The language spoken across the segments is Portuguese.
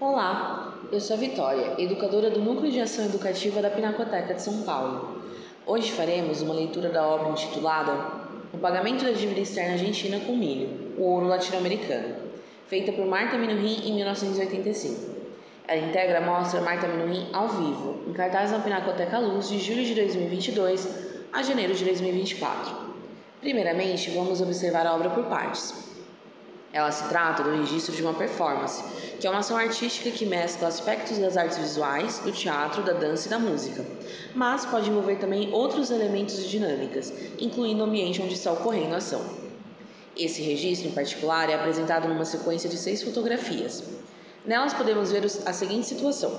Olá, eu sou a Vitória, educadora do Núcleo de Ação Educativa da Pinacoteca de São Paulo. Hoje faremos uma leitura da obra intitulada O Pagamento da Dívida Externa Argentina com Milho, o Ouro Latino-Americano, feita por Marta Minuhin em 1985. Ela integra a mostra Marta Minuhin ao vivo, em cartaz na Pinacoteca Luz de julho de 2022 a janeiro de 2024. Primeiramente, vamos observar a obra por partes. Ela se trata do registro de uma performance, que é uma ação artística que mescla aspectos das artes visuais, do teatro, da dança e da música, mas pode envolver também outros elementos e dinâmicas, incluindo o ambiente onde está ocorrendo a ação. Esse registro, em particular, é apresentado numa sequência de seis fotografias. Nelas podemos ver a seguinte situação: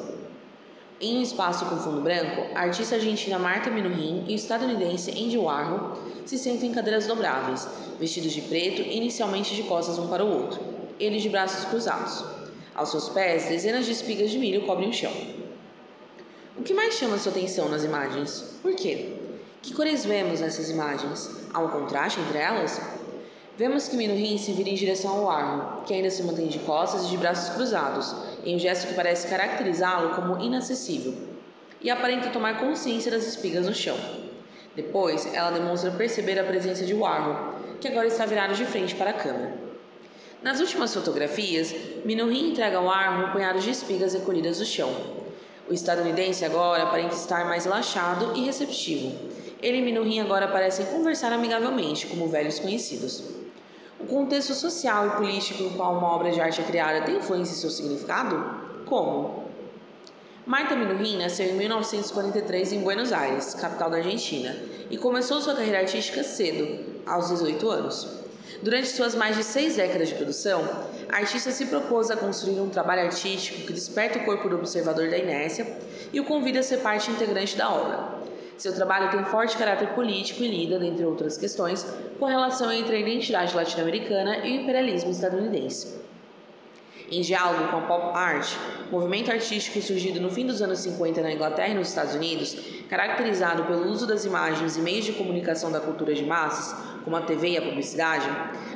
em um espaço com fundo branco, a artista argentina Marta Minuhin e o estadunidense Andy Warhol se sentam em cadeiras dobráveis, vestidos de preto, inicialmente de costas um para o outro, eles de braços cruzados. Aos seus pés, dezenas de espigas de milho cobrem o chão. O que mais chama sua atenção nas imagens? Por quê? Que cores vemos nessas imagens? Há um contraste entre elas? Vemos que Minuhin se vira em direção ao Arno, que ainda se mantém de costas e de braços cruzados, em um gesto que parece caracterizá-lo como inacessível, e aparenta tomar consciência das espigas no chão. Depois, ela demonstra perceber a presença de Warhol, que agora está virado de frente para a câmera. Nas últimas fotografias, Minuhin entrega ao Warhol um punhado de espigas recolhidas do chão. O estadunidense agora aparenta estar mais relaxado e receptivo. Ele e Minuhin agora parecem conversar amigavelmente, como velhos conhecidos. Contexto social e político no qual uma obra de arte é criada tem influência em seu significado? Como? Marta Minuhin nasceu em 1943 em Buenos Aires, capital da Argentina, e começou sua carreira artística cedo, aos 18 anos. Durante suas mais de seis décadas de produção, a artista se propôs a construir um trabalho artístico que desperta o corpo do observador da inércia e o convida a ser parte integrante da obra. Seu trabalho tem forte caráter político e lida, dentre outras questões, com a relação entre a identidade latino-americana e o imperialismo estadunidense. Em diálogo com a pop art, movimento artístico surgido no fim dos anos 50 na Inglaterra e nos Estados Unidos, caracterizado pelo uso das imagens e meios de comunicação da cultura de massas, como a TV e a publicidade,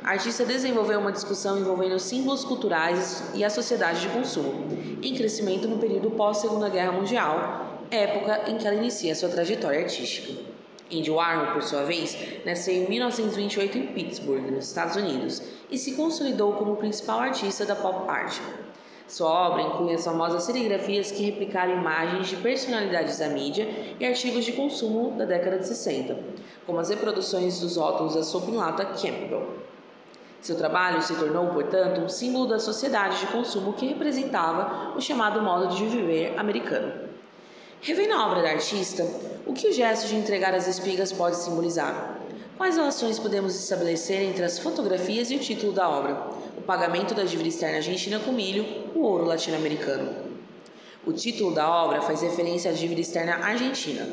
a artista desenvolveu uma discussão envolvendo símbolos culturais e a sociedade de consumo, em crescimento no período pós-Segunda Guerra Mundial, época em que ela inicia sua trajetória artística. Andy Warhol, por sua vez, nasceu em 1928 em Pittsburgh, nos Estados Unidos, e se consolidou como o principal artista da pop art. Sua obra inclui as famosas serigrafias que replicaram imagens de personalidades da mídia e artigos de consumo da década de 60, como as reproduções dos rótulos da sopa Campbell. Seu trabalho se tornou, portanto, um símbolo da sociedade de consumo que representava o chamado modo de viver americano. Revendo a obra da artista, o que o gesto de entregar as espigas pode simbolizar? Quais relações podemos estabelecer entre as fotografias e o título da obra? O pagamento da dívida externa argentina com milho, o ouro latino-americano. O título da obra faz referência à dívida externa argentina.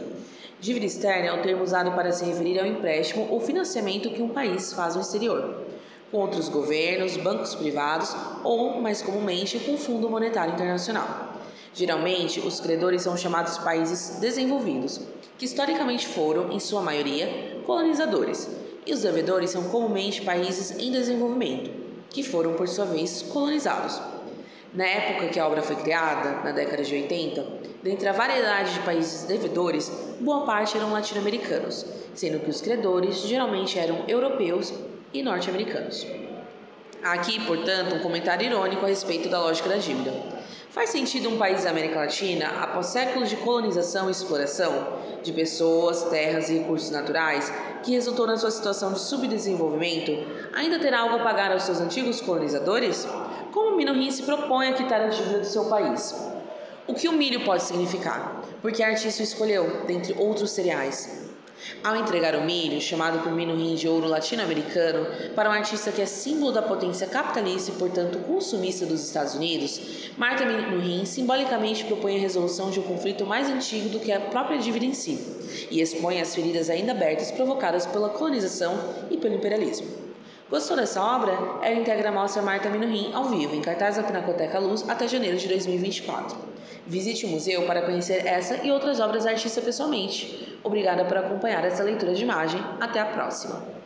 Dívida externa é o termo usado para se referir ao empréstimo ou financiamento que um país faz no exterior, com outros governos, bancos privados ou, mais comumente, com o Fundo Monetário Internacional. Geralmente, os credores são chamados países desenvolvidos, que historicamente foram, em sua maioria, colonizadores, e os devedores são comumente países em desenvolvimento, que foram, por sua vez, colonizados. Na época que a obra foi criada, na década de 80, dentre a variedade de países devedores, boa parte eram latino-americanos, sendo que os credores geralmente eram europeus e norte-americanos. Há aqui, portanto, um comentário irônico a respeito da lógica da dívida. Faz sentido um país da América Latina, após séculos de colonização e exploração de pessoas, terras e recursos naturais, que resultou na sua situação de subdesenvolvimento, ainda ter algo a pagar aos seus antigos colonizadores? Como Minuhin se propõe a quitar a dívida do seu país? O que o milho pode significar? Porque a artista escolheu, dentre outros cereais, ao entregar o milho, chamado por Minuhin de ouro latino-americano, para um artista que é símbolo da potência capitalista e, portanto, consumista dos Estados Unidos, Marta Minuhin simbolicamente propõe a resolução de um conflito mais antigo do que a própria dívida em si e expõe as feridas ainda abertas provocadas pela colonização e pelo imperialismo. Gostou dessa obra? Ela integra a mostra Marta Minuhin ao vivo, em cartaz da Pinacoteca Luz, até janeiro de 2024. Visite o museu para conhecer essa e outras obras da artista pessoalmente. Obrigada por acompanhar essa leitura de imagem. Até a próxima!